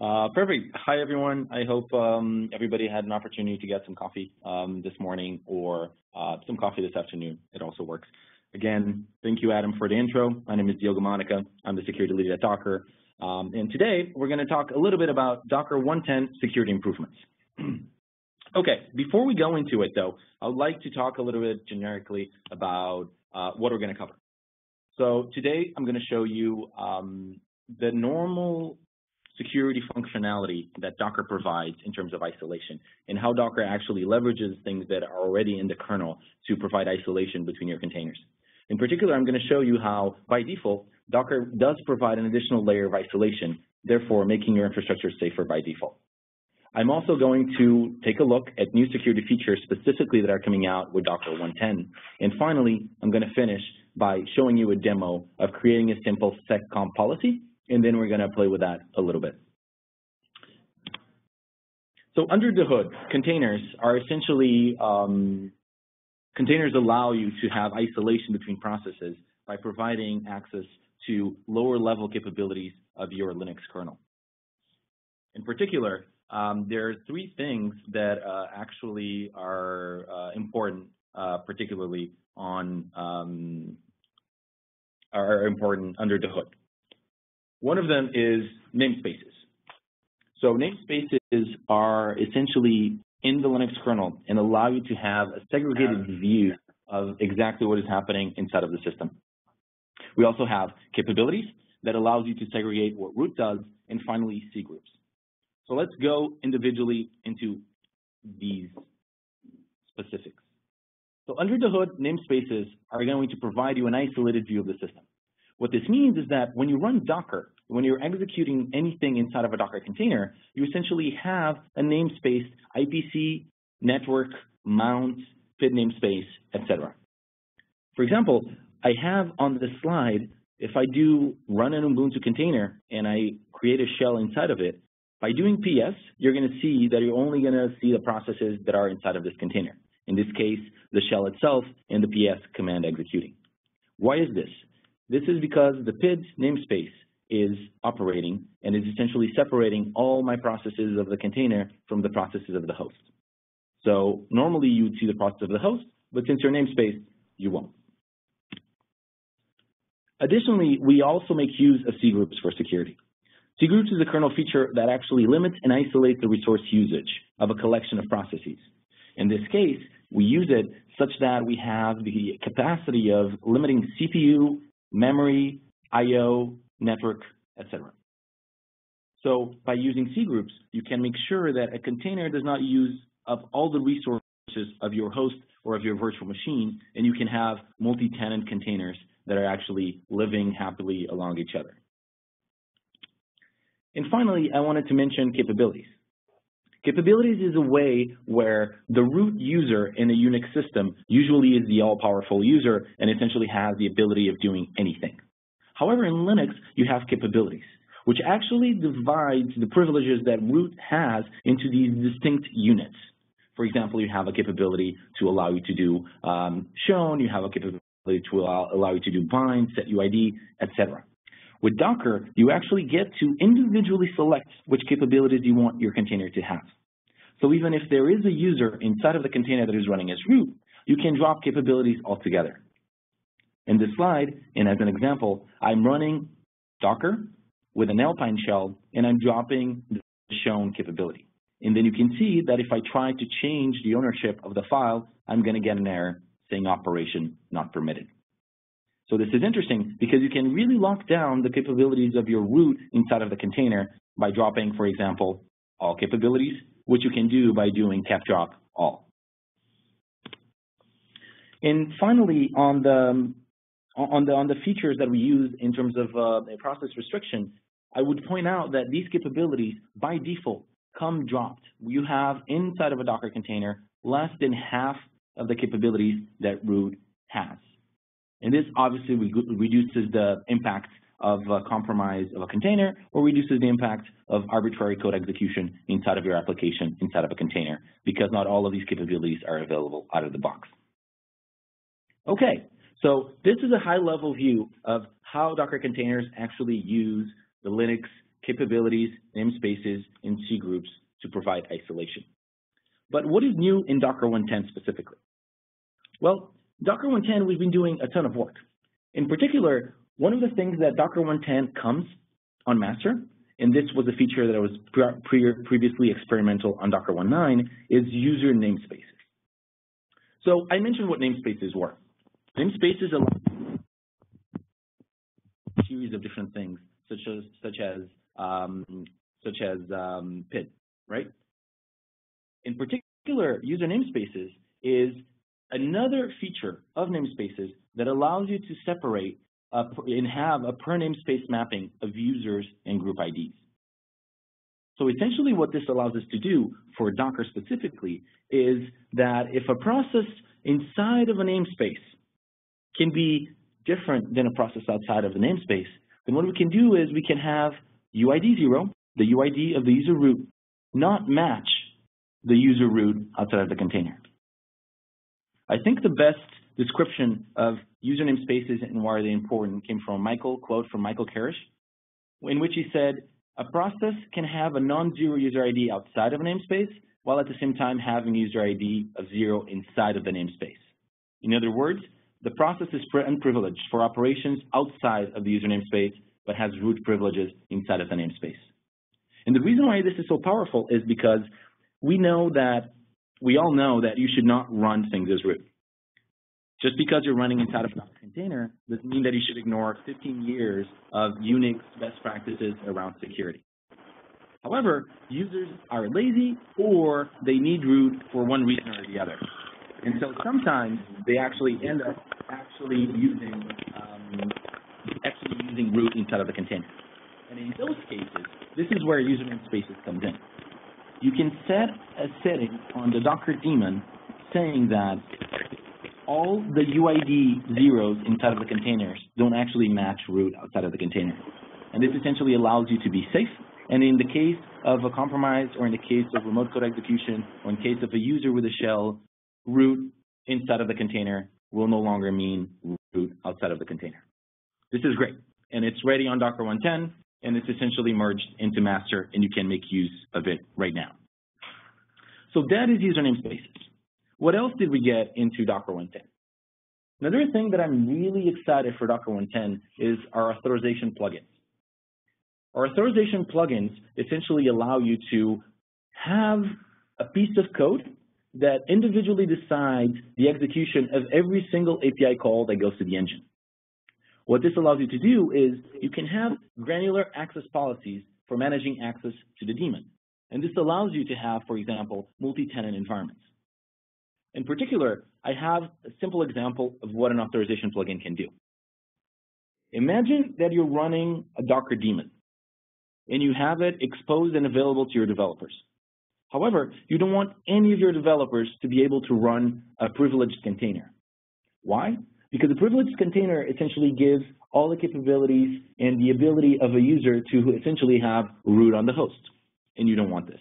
Uh, perfect. Hi, everyone. I hope um, everybody had an opportunity to get some coffee um, this morning or uh, some coffee this afternoon. It also works. Again, thank you, Adam, for the intro. My name is Diogo Mónica. I'm the security lead at Docker. Um, and today, we're going to talk a little bit about Docker 110 security improvements. okay, before we go into it, though, I would like to talk a little bit generically about uh, what we're going to cover. So today, I'm going to show you um, the normal security functionality that Docker provides in terms of isolation and how Docker actually leverages things that are already in the kernel to provide isolation between your containers. In particular, I'm going to show you how, by default, Docker does provide an additional layer of isolation, therefore making your infrastructure safer by default. I'm also going to take a look at new security features specifically that are coming out with Docker 110. And finally, I'm going to finish by showing you a demo of creating a simple seccomp policy and then we're going to play with that a little bit. So under the hood, containers are essentially, um, containers allow you to have isolation between processes by providing access to lower level capabilities of your Linux kernel. In particular, um, there are three things that uh, actually are uh, important, uh, particularly on um, are important under the hood. One of them is namespaces. So namespaces are essentially in the Linux kernel and allow you to have a segregated view of exactly what is happening inside of the system. We also have capabilities that allows you to segregate what root does, and finally C groups. So let's go individually into these specifics. So under the hood, namespaces are going to provide you an isolated view of the system. What this means is that when you run Docker, when you're executing anything inside of a Docker container, you essentially have a namespace, IPC, network, mount, PID namespace, etc. For example, I have on the slide, if I do run an Ubuntu container and I create a shell inside of it, by doing PS, you're going to see that you're only going to see the processes that are inside of this container. In this case, the shell itself and the PS command executing. Why is this? This is because the PID namespace is operating and is essentially separating all my processes of the container from the processes of the host. So normally you would see the process of the host, but since your namespace, you won't. Additionally, we also make use of C groups for security. C groups is a kernel feature that actually limits and isolates the resource usage of a collection of processes. In this case, we use it such that we have the capacity of limiting CPU memory, I/O, network, etc. So by using C groups, you can make sure that a container does not use up all the resources of your host or of your virtual machine, and you can have multi-tenant containers that are actually living happily along each other. And finally, I wanted to mention capabilities. Capabilities is a way where the root user in a Unix system usually is the all-powerful user and essentially has the ability of doing anything. However, in Linux, you have capabilities, which actually divides the privileges that root has into these distinct units. For example, you have a capability to allow you to do um, chown, you have a capability to allow, allow you to do bind, set UID, etc. With Docker, you actually get to individually select which capabilities you want your container to have. So even if there is a user inside of the container that is running as root, you can drop capabilities altogether. In this slide, and as an example, I'm running Docker with an Alpine shell, and I'm dropping the chown capability. And then you can see that if I try to change the ownership of the file, I'm going to get an error saying operation not permitted. So this is interesting because you can really lock down the capabilities of your root inside of the container by dropping, for example, all capabilities, which you can do by doing cap drop all. And finally, on the on the on the features that we use in terms of uh, process restriction, I would point out that these capabilities by default come dropped. You have inside of a Docker container less than half of the capabilities that root has. And this obviously reduces the impact of a compromise of a container or reduces the impact of arbitrary code execution inside of your application inside of a container because not all of these capabilities are available out of the box. Okay, so this is a high level view of how Docker containers actually use the Linux capabilities, namespaces, and C groups to provide isolation. But what is new in Docker 110 specifically? Well, Docker 110, we've been doing a ton of work. In particular, one of the things that Docker 110 comes on master, and this was a feature that was pre previously experimental on Docker 1.9, is user namespaces. So I mentioned what namespaces were. Namespaces allow a series of different things, such as such as um, such as um, PID, right? In particular, user namespaces is another feature of namespaces that allows you to separate uh, and have a per namespace mapping of users and group IDs. So essentially what this allows us to do for Docker specifically is that if a process inside of a namespace can be different than a process outside of the namespace, then what we can do is we can have UID 0, the UID of the user root, not match the user root outside of the container. I think the best description of user namespaces and why they're important came from Michael, quote from Michael Kerrisk, in which he said, a process can have a non-zero user ID outside of a namespace, while at the same time having user ID of zero inside of the namespace. In other words, the process is unprivileged for operations outside of the user namespace, but has root privileges inside of the namespace. And the reason why this is so powerful is because we know that, we all know that you should not run things as root. Just because you're running inside of a container doesn't mean that you should ignore 15 years of Unix best practices around security. However, users are lazy or they need root for one reason or the other. And so sometimes they actually end up actually using um, actually using root inside of the container. And in those cases, this is where user namespaces comes in. You can set a setting on the Docker daemon saying that all the UID zeros inside of the containers don't actually match root outside of the container. And this essentially allows you to be safe and in the case of a compromise or in the case of remote code execution or in case of a user with a shell, root inside of the container will no longer mean root outside of the container. This is great. And it's ready on Docker 110, and it's essentially merged into master, and you can make use of it right now. So that is user namespaces. What else did we get into Docker 110? Another thing that I'm really excited for Docker 110 is our authorization plugins. Our authorization plugins essentially allow you to have a piece of code that individually decides the execution of every single API call that goes to the engine. What this allows you to do is you can have granular access policies for managing access to the daemon. And this allows you to have, for example, multi-tenant environments. In particular, I have a simple example of what an authorization plugin can do. Imagine that you're running a Docker daemon and you have it exposed and available to your developers. However, you don't want any of your developers to be able to run a privileged container. Why? Because a privileged container essentially gives all the capabilities and the ability of a user to essentially have root on the host, and you don't want this.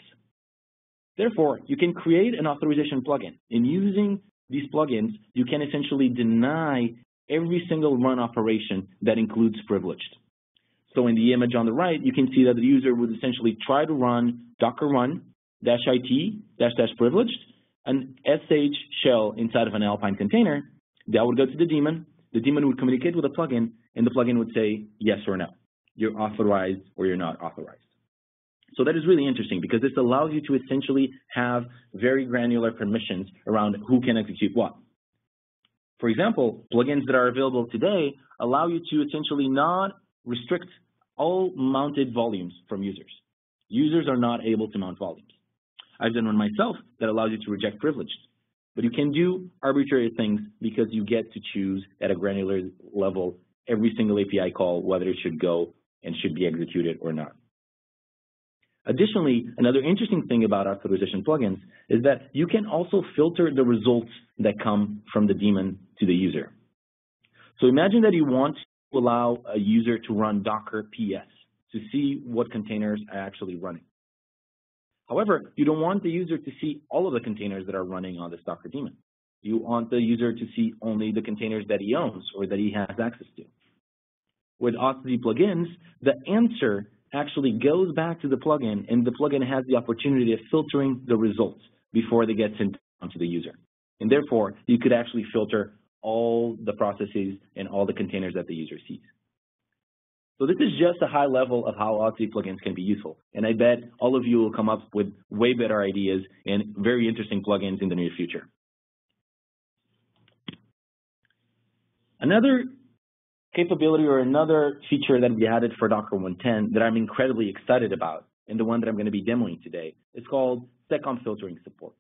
Therefore, you can create an authorization plugin. In using these plugins, you can essentially deny every single run operation that includes privileged. So in the image on the right, you can see that the user would essentially try to run docker run dash it dash dash privileged an sh shell inside of an Alpine container. That would go to the daemon. The daemon would communicate with the plugin, and the plugin would say yes or no. You're authorized or you're not authorized. So that is really interesting because this allows you to essentially have very granular permissions around who can execute what. For example, plugins that are available today allow you to essentially not restrict all mounted volumes from users. Users are not able to mount volumes. I've done one myself that allows you to reject privileged. But you can do arbitrary things because you get to choose at a granular level every single API call whether it should go and should be executed or not. Additionally, another interesting thing about authorization plugins is that you can also filter the results that come from the daemon to the user. So imagine that you want to allow a user to run Docker PS to see what containers are actually running. However, you don't want the user to see all of the containers that are running on this Docker daemon. You want the user to see only the containers that he owns or that he has access to. With Auth plugins, the answer actually goes back to the plugin, and the plugin has the opportunity of filtering the results before they get sent onto the user. And therefore, you could actually filter all the processes and all the containers that the user sees. So this is just a high level of how AuthZ plugins can be useful. And I bet all of you will come up with way better ideas and very interesting plugins in the near future. Another capability or another feature that we added for Docker 110 that I'm incredibly excited about, and the one that I'm going to be demoing today, is called seccomp filtering support.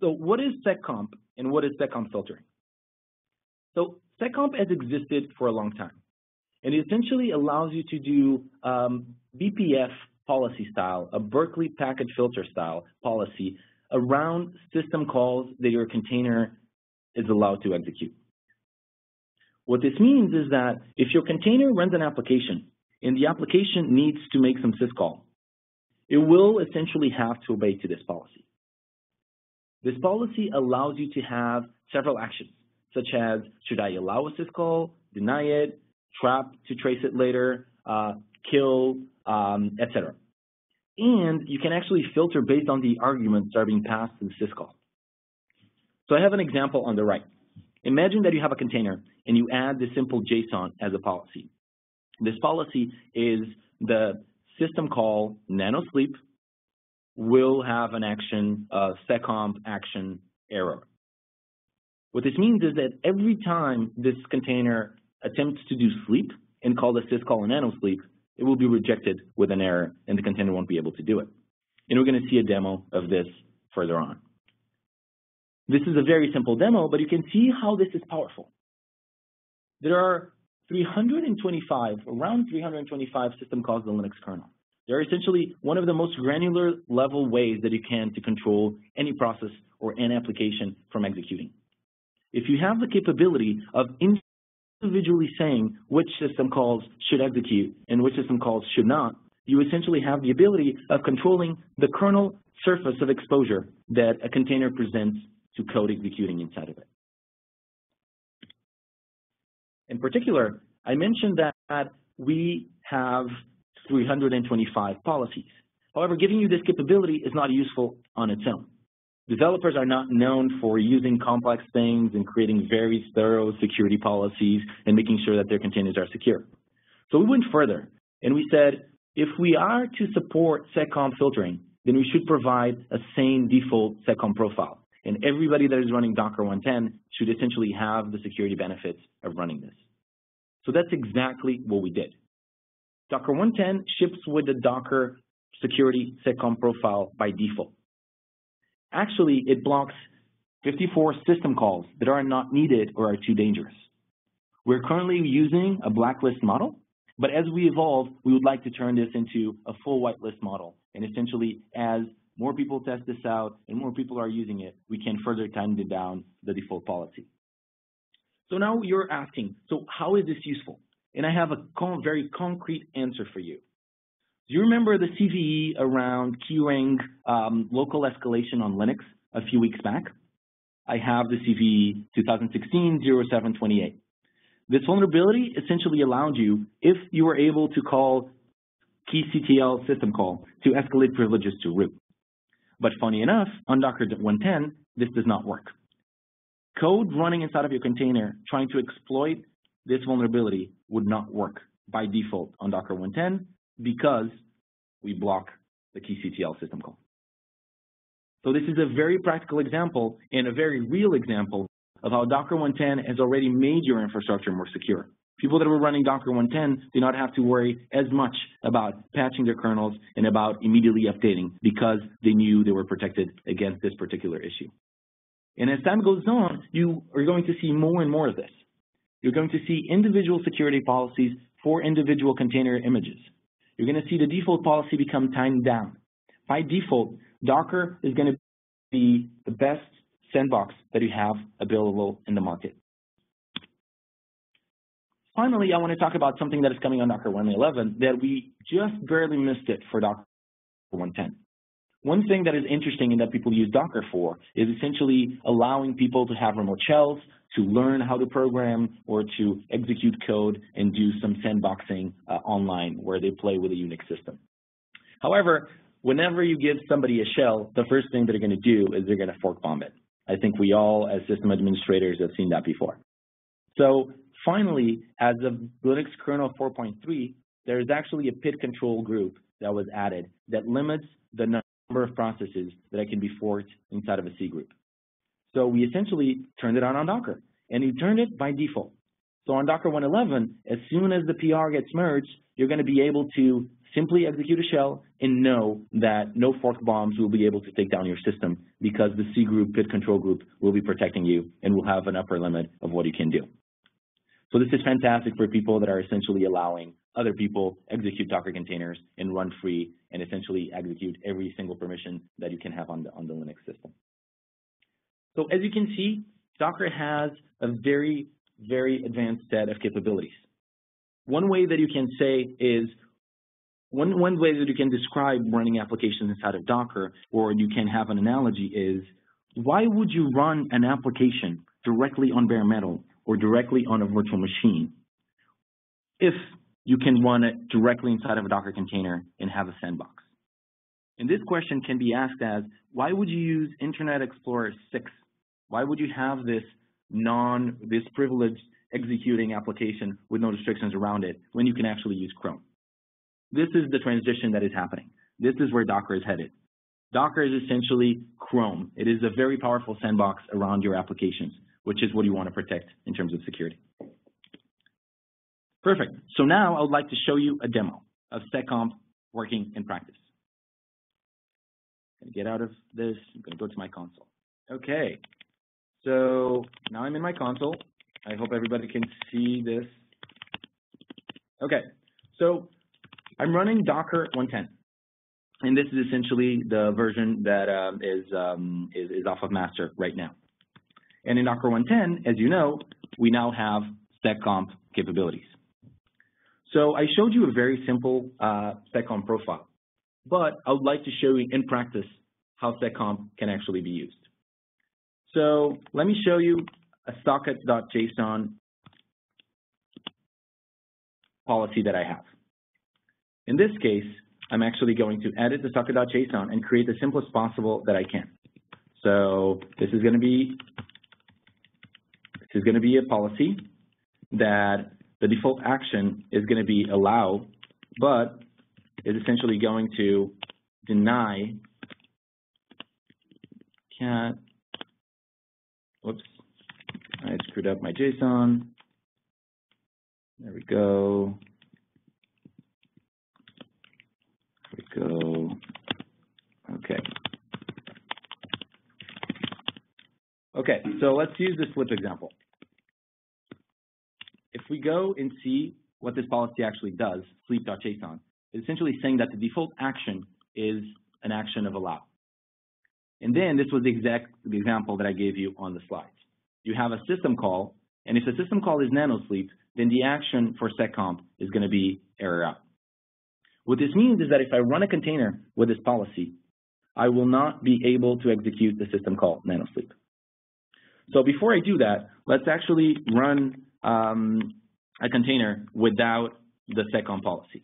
So what is seccomp and what is seccomp filtering? So seccomp has existed for a long time, and it essentially allows you to do um, BPF policy style, a Berkeley packet filter style policy around system calls that your container is allowed to execute. What this means is that if your container runs an application and the application needs to make some syscall, it will essentially have to obey to this policy. This policy allows you to have several actions, such as should I allow a syscall, deny it, trap to trace it later, uh, kill, um, etc. And you can actually filter based on the arguments that are being passed to the syscall. So I have an example on the right. Imagine that you have a container and you add the simple JSON as a policy. This policy is the system call nanosleep will have an action, uh, seccomp action error. What this means is that every time this container attempts to do sleep and call the syscall a nanosleep, it will be rejected with an error and the container won't be able to do it. And we're going to see a demo of this further on. This is a very simple demo, but you can see how this is powerful. There are 325, around 325 system calls in the Linux kernel. They're essentially one of the most granular level ways that you can to control any process or any application from executing. If you have the capability of individually saying which system calls should execute and which system calls should not, you essentially have the ability of controlling the kernel surface of exposure that a container presents to code executing inside of it. In particular, I mentioned that we have 325 policies. However, giving you this capability is not useful on its own. Developers are not known for using complex things and creating very thorough security policies and making sure that their containers are secure. So we went further and we said, if we are to support seccomp filtering, then we should provide a same default seccomp profile. And everybody that is running Docker 110 should essentially have the security benefits of running this. So that's exactly what we did. Docker 110 ships with the Docker security seccomp profile by default. Actually, it blocks 54 system calls that are not needed or are too dangerous. We're currently using a blacklist model, but as we evolve, we would like to turn this into a full whitelist model. And essentially, as more people test this out and more people are using it, we can further tighten down the default policy. So now you're asking, so how is this useful? And I have a con very concrete answer for you. Do you remember the CVE around keyring um, local escalation on Linux a few weeks back? I have the CVE 2016-0728. This vulnerability essentially allowed you, if you were able to call keyctl system call, to escalate privileges to root. But funny enough, on Docker 110, this does not work. Code running inside of your container trying to exploit this vulnerability would not work by default on Docker 110 because we block the keyctl system call. So this is a very practical example and a very real example of how Docker 110 has already made your infrastructure more secure. People that were running Docker 110 do not have to worry as much about patching their kernels and about immediately updating because they knew they were protected against this particular issue. And as time goes on, you are going to see more and more of this. You're going to see individual security policies for individual container images. You're going to see the default policy become timed down. By default, Docker is going to be the best sandbox that you have available in the market. Finally, I want to talk about something that is coming on Docker 111 that we just barely missed it for Docker 110. One thing that is interesting and that people use Docker for is essentially allowing people to have remote shells to learn how to program or to execute code and do some sandboxing uh, online where they play with a Unix system. However, whenever you give somebody a shell, the first thing they're going to do is they're going to fork bomb it. I think we all, as system administrators, have seen that before. So finally, as of Linux kernel 4.3, there is actually a PID control group that was added that limits the number of processes that can be forked inside of a C group. So we essentially turned it on on Docker, and you turned it by default. So on Docker 111, as soon as the PR gets merged, you're going to be able to simply execute a shell and know that no fork bombs will be able to take down your system because the C group, PID control group, will be protecting you and will have an upper limit of what you can do. So this is fantastic for people that are essentially allowing other people execute Docker containers and run free and essentially execute every single permission that you can have on the, on the Linux system. So as you can see, Docker has a very, very advanced set of capabilities. One way that you can say is, one, one way that you can describe running applications inside of Docker, or you can have an analogy is, why would you run an application directly on bare metal or directly on a virtual machine if you can run it directly inside of a Docker container and have a sandbox? And this question can be asked as, why would you use Internet Explorer 6 why would you have this non, this privileged executing application with no restrictions around it when you can actually use Chrome? This is the transition that is happening. This is where Docker is headed. Docker is essentially Chrome. It is a very powerful sandbox around your applications, which is what you want to protect in terms of security. Perfect. So now I would like to show you a demo of seccomp working in practice. I'm going to get out of this. I'm going to go to my console. Okay, so now I'm in my console. I hope everybody can see this. Okay, so I'm running Docker 110. And this is essentially the version that um, is, um, is, is off of master right now. And in Docker 110, as you know, we now have seccomp capabilities. So I showed you a very simple uh, seccomp profile, but I would like to show you in practice how seccomp can actually be used. So let me show you a socket.json policy that I have. In this case, I'm actually going to edit the socket.json and create the simplest possible that I can. So this is going to be this is going to be a policy that the default action is going to be allow, but is essentially going to deny cat Whoops, I screwed up my JSON. There we go. There we go. Okay. Okay, so let's use the flip example. If we go and see what this policy actually does, sleep.json, it's essentially saying that the default action is an action of allow. And then this was the exact example that I gave you on the slides. You have a system call, and if the system call is nanosleep, then the action for seccomp is going to be error out. What this means is that if I run a container with this policy, I will not be able to execute the system call nanosleep. So before I do that, let's actually run um, a container without the seccomp policy.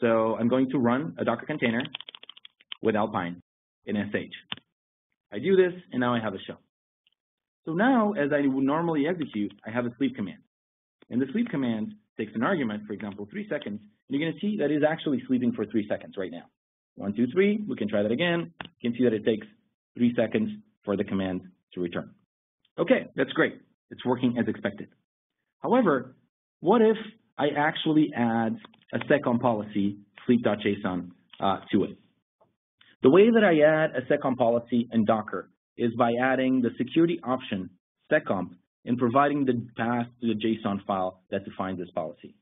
So I'm going to run a Docker container with Alpine in SH. I do this, and now I have a shell. So now, as I would normally execute, I have a sleep command. And the sleep command takes an argument, for example, three seconds, and you're going to see that it's actually sleeping for three seconds right now. One, two, three, we can try that again. You can see that it takes three seconds for the command to return. Okay, that's great. It's working as expected. However, what if I actually add a seccomp policy, sleep.json, uh, to it? The way that I add a seccomp policy in Docker is by adding the security option seccomp and providing the path to the JSON file that defines this policy.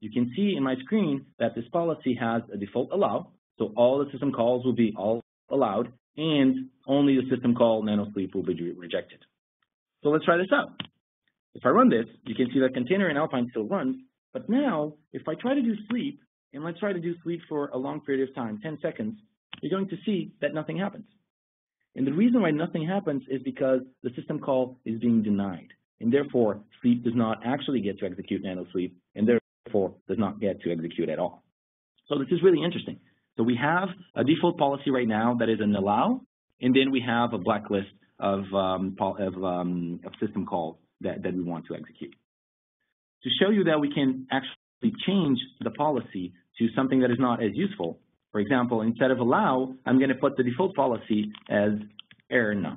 You can see in my screen that this policy has a default allow, so all the system calls will be all allowed, and only the system call nanosleep will be rejected. So let's try this out. If I run this, you can see that container in Alpine still runs, but now if I try to do sleep, and let's try to do sleep for a long period of time, 10 seconds, you're going to see that nothing happens. And the reason why nothing happens is because the system call is being denied. And therefore, sleep does not actually get to execute nanosleep, and therefore does not get to execute at all. So this is really interesting. So we have a default policy right now that is an allow, and then we have a blacklist of, um, of, um, of system calls that, that we want to execute. To show you that we can actually change the policy to something that is not as useful, for example, instead of allow, I'm going to put the default policy as errno.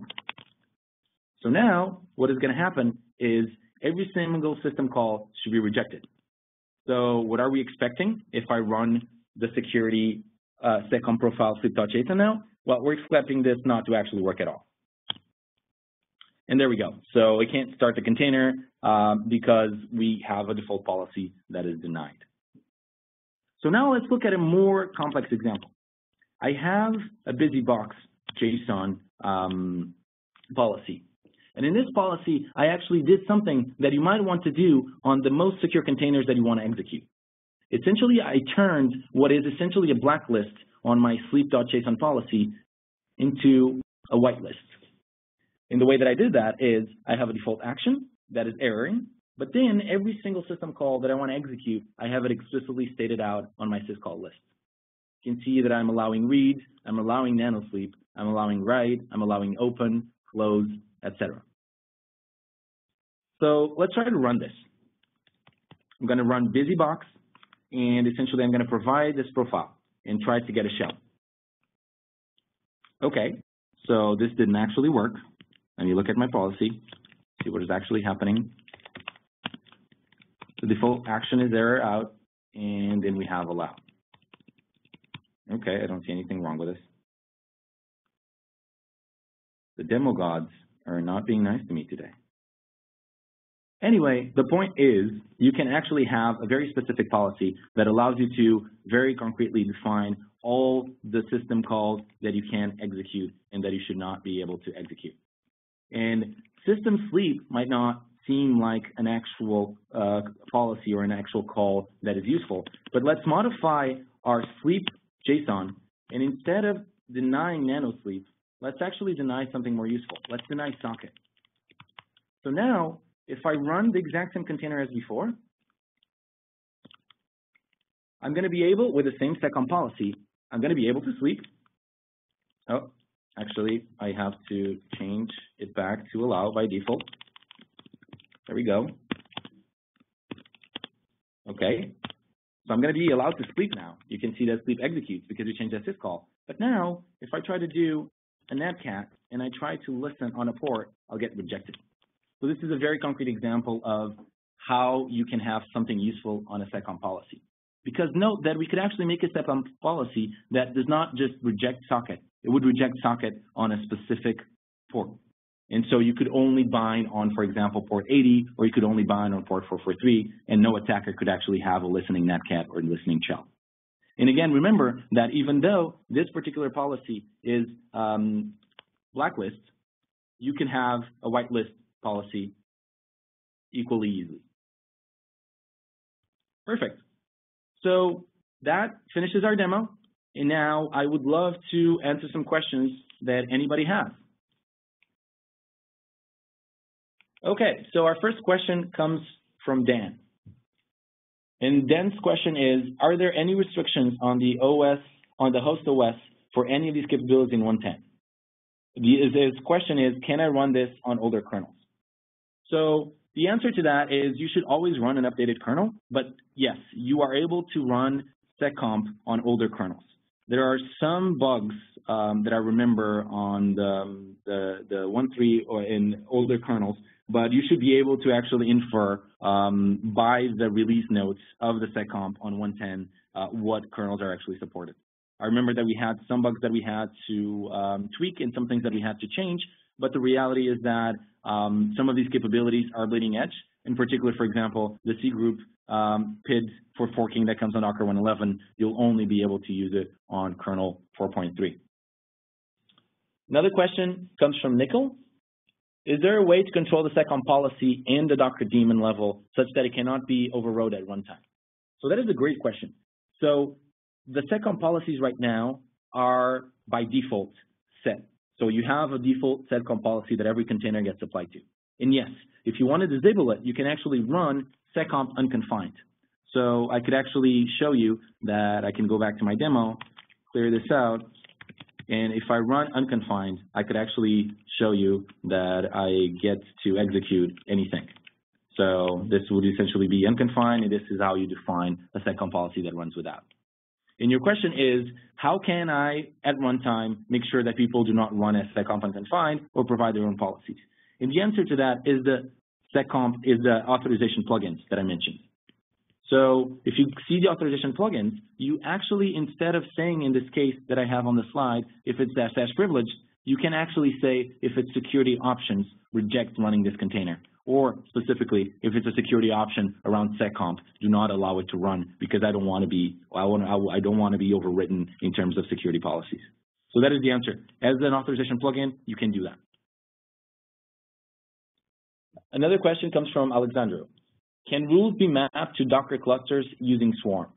So now what is going to happen is every single system call should be rejected. So what are we expecting if I run the security uh, seccomp profile sleep.json now? Well, we're expecting this not to actually work at all. And there we go. So we can't start the container uh, because we have a default policy that is denied. So now let's look at a more complex example. I have a busybox JSON um, policy. And in this policy, I actually did something that you might want to do on the most secure containers that you want to execute. Essentially, I turned what is essentially a blacklist on my sleep.json policy into a whitelist. And the way that I did that is I have a default action that is erroring, but then every single system call that I want to execute, I have it explicitly stated out on my syscall list. You can see that I'm allowing read, I'm allowing nanosleep, I'm allowing write, I'm allowing open, close, etc. So let's try to run this. I'm going to run busybox, and essentially I'm going to provide this profile and try to get a shell. Okay, so this didn't actually work. Let you look at my policy, see what is actually happening. The default action is error out, and then we have allow. Okay, I don't see anything wrong with this. The demo gods are not being nice to me today. Anyway, the point is you can actually have a very specific policy that allows you to very concretely define all the system calls that you can execute and that you should not be able to execute. And system sleep might not seem like an actual uh, policy or an actual call that is useful. But let's modify our sleep JSON, and instead of denying nano sleep, let's actually deny something more useful. Let's deny socket. So now, if I run the exact same container as before, I'm going to be able, with the same seccomp policy, I'm going to be able to sleep. Oh, actually, I have to change it back to allow by default. There we go. Okay, so I'm going to be allowed to sleep now. You can see that sleep executes because we changed that syscall. But now, if I try to do a netcat and I try to listen on a port, I'll get rejected. So this is a very concrete example of how you can have something useful on a seccomp policy. Because note that we could actually make a seccomp policy that does not just reject socket. It would reject socket on a specific port. And so you could only bind on, for example, port 80, or you could only bind on port 443, and no attacker could actually have a listening netcat or listening shell. And again, remember that even though this particular policy is um, blacklist, you can have a whitelist policy equally easily. Perfect. So that finishes our demo. And now I would love to answer some questions that anybody has. Okay, so our first question comes from Dan. And Dan's question is, are there any restrictions on the OS, on the host OS for any of these capabilities in 110? his question is, can I run this on older kernels? So the answer to that is you should always run an updated kernel, but yes, you are able to run seccomp on older kernels. There are some bugs um, that I remember on the, um, the, the 1.3 or in older kernels but you should be able to actually infer um, by the release notes of the seccomp on 110 uh, what kernels are actually supported. I remember that we had some bugs that we had to um, tweak and some things that we had to change, but the reality is that um, some of these capabilities are bleeding edge. In particular, for example, the C group um, PID for forking that comes on Docker 111, you'll only be able to use it on kernel 4.3. Another question comes from Nickel. Is there a way to control the seccomp policy and the Docker daemon level such that it cannot be overrode at runtime? So that is a great question. So the seccomp policies right now are by default set. So you have a default seccomp policy that every container gets applied to. And yes, if you want to disable it, you can actually run seccomp unconfined. So I could actually show you that I can go back to my demo, clear this out, and if I run unconfined, I could actually show you that I get to execute anything. So this would essentially be unconfined, and this is how you define a seccomp policy that runs without. And your question is, how can I, at runtime, make sure that people do not run as seccomp unconfined or provide their own policies? And the answer to that is the seccomp is the authorization plugins that I mentioned. So if you see the authorization plugins, you actually, instead of saying in this case that I have on the slide, if it's dash dash privileged, you can actually say if it's security options, reject running this container. Or specifically, if it's a security option around seccomp, do not allow it to run because I don't want to be, I, want I don't want to be overwritten in terms of security policies. So that is the answer. As an authorization plugin, you can do that. Another question comes from Alexandro. Can rules be mapped to Docker clusters using Swarm?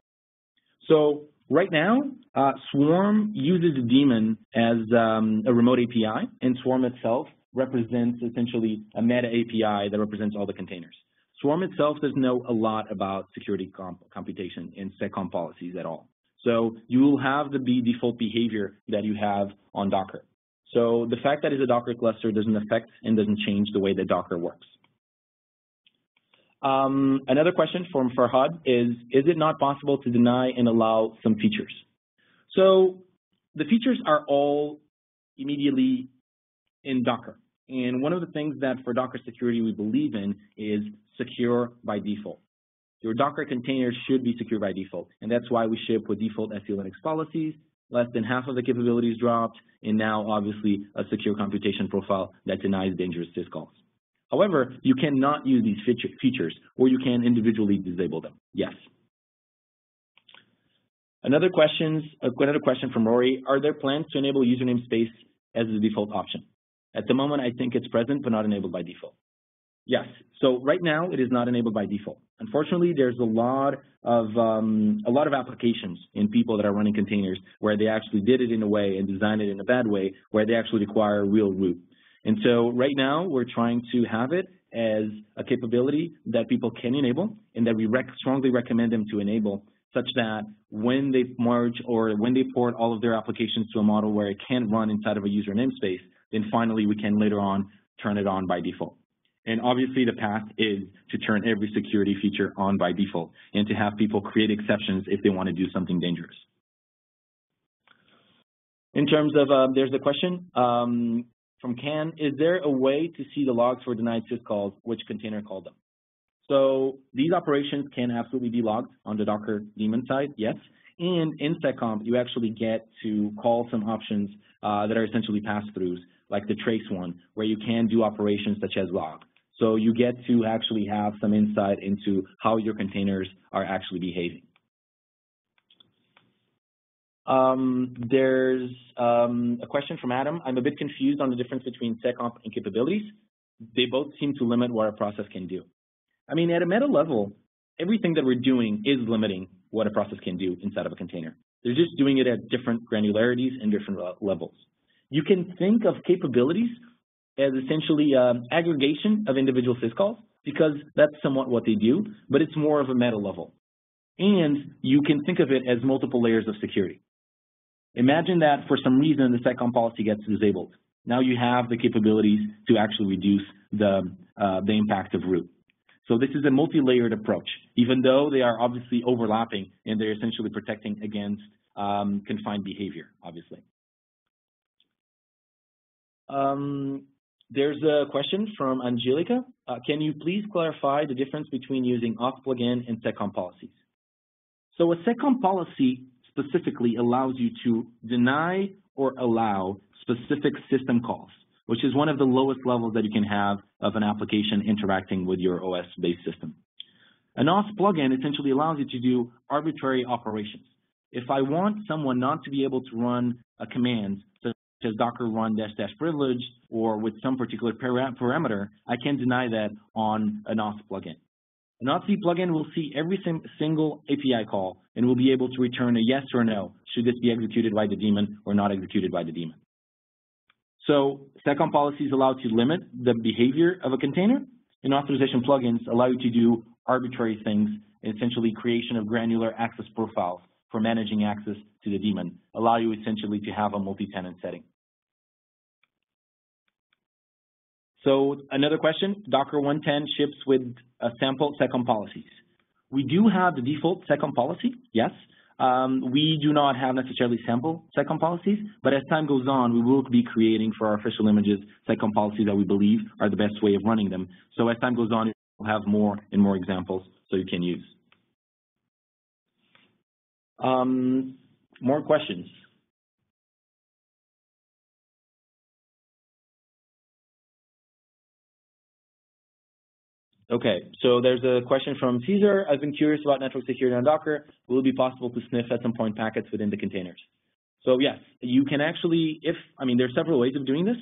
So right now, uh, Swarm uses a daemon as um, a remote API, and Swarm itself represents essentially a meta API that represents all the containers. Swarm itself doesn't know a lot about security comp computation and seccomp policies at all. So you will have the default behavior that you have on Docker. So the fact that it's a Docker cluster doesn't affect and doesn't change the way that Docker works. Um, another question from Farhad is, is it not possible to deny and allow some features? So the features are all immediately in Docker. And one of the things that for Docker security we believe in is secure by default. Your Docker containers should be secure by default. And that's why we ship with default SE Linux policies. Less than half of the capabilities dropped, and now obviously a secure computation profile that denies dangerous syscalls. However, you cannot use these features, or you can individually disable them. Yes. Another, questions, another question from Rory, are there plans to enable user namespace as the default option? At the moment, I think it's present, but not enabled by default. Yes, so right now it is not enabled by default. Unfortunately, there's a lot of um, a lot of applications in people that are running containers where they actually did it in a way and designed it in a bad way where they actually require real root. And so right now we're trying to have it as a capability that people can enable and that we rec strongly recommend them to enable such that when they merge or when they port all of their applications to a model where it can run inside of a user namespace, then finally we can later on turn it on by default. And obviously the path is to turn every security feature on by default and to have people create exceptions if they want to do something dangerous. In terms of, uh, there's a question, um, from CAN, is there a way to see the logs for denied syscalls, which container called them? So these operations can absolutely be logged on the Docker daemon side, yes. And in seccomp, you actually get to call some options uh, that are essentially pass-throughs, like the trace one, where you can do operations such as log. So you get to actually have some insight into how your containers are actually behaving. Um, there's um, a question from Adam. I'm a bit confused on the difference between seccomp and capabilities. They both seem to limit what a process can do. I mean, at a meta level, everything that we're doing is limiting what a process can do inside of a container. They're just doing it at different granularities and different levels. You can think of capabilities as essentially um, aggregation of individual syscalls because that's somewhat what they do, but it's more of a meta level. And you can think of it as multiple layers of security. Imagine that for some reason the seccomp policy gets disabled. Now you have the capabilities to actually reduce the, uh, the impact of root. So this is a multi-layered approach, even though they are obviously overlapping and they're essentially protecting against um, confined behavior, obviously. Um, there's a question from Angelica. Uh, can you please clarify the difference between using auth plugin and seccomp policies? So a seccomp policy specifically allows you to deny or allow specific system calls, which is one of the lowest levels that you can have of an application interacting with your OS-based system. An auth plugin essentially allows you to do arbitrary operations. If I want someone not to be able to run a command such as docker run dash dash privilege or with some particular parameter, I can deny that on an auth plugin. Auth plugin will see every single API call and will be able to return a yes or no, should this be executed by the daemon or not executed by the daemon. So seccomp policies allow to limit the behavior of a container, and authorization plugins allow you to do arbitrary things, essentially creation of granular access profiles for managing access to the daemon, allow you essentially to have a multi-tenant setting. So another question, Docker 110 ships with a sample seccomp policies. We do have the default seccomp policy, yes. Um, we do not have necessarily sample seccomp policies, but as time goes on, we will be creating for our official images seccomp policies that we believe are the best way of running them. So as time goes on, we'll have more and more examples so you can use. Um, more questions? Okay, so there's a question from Caesar. I've been curious about network security on Docker. Will it be possible to sniff at some point packets within the containers? So yes, you can actually, if, I mean, there are several ways of doing this.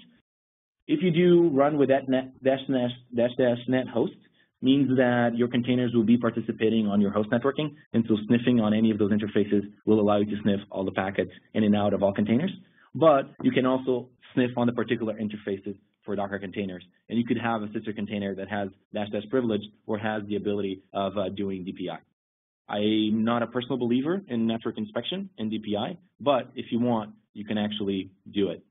If you do run with that net dash dash dash dash net host, means that your containers will be participating on your host networking, and so sniffing on any of those interfaces will allow you to sniff all the packets in and out of all containers. But you can also sniff on the particular interfaces for Docker containers. And you could have a sister container that has dash dash privilege or has the ability of uh, doing DPI. I'm not a personal believer in network inspection and DPI, but if you want, you can actually do it.